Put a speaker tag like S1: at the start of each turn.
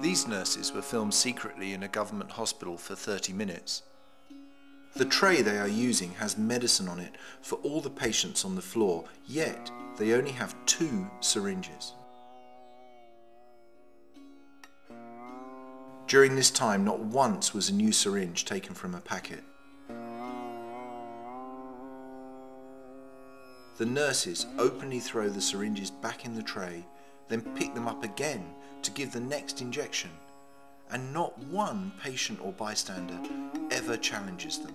S1: These nurses were filmed secretly in a government hospital for 30 minutes. The tray they are using has medicine on it for all the patients on the floor, yet they only have two syringes. During this time, not once was a new syringe taken from a packet. The nurses openly throw the syringes back in the tray, then pick them up again to give the next injection, and not one patient or bystander ever challenges them.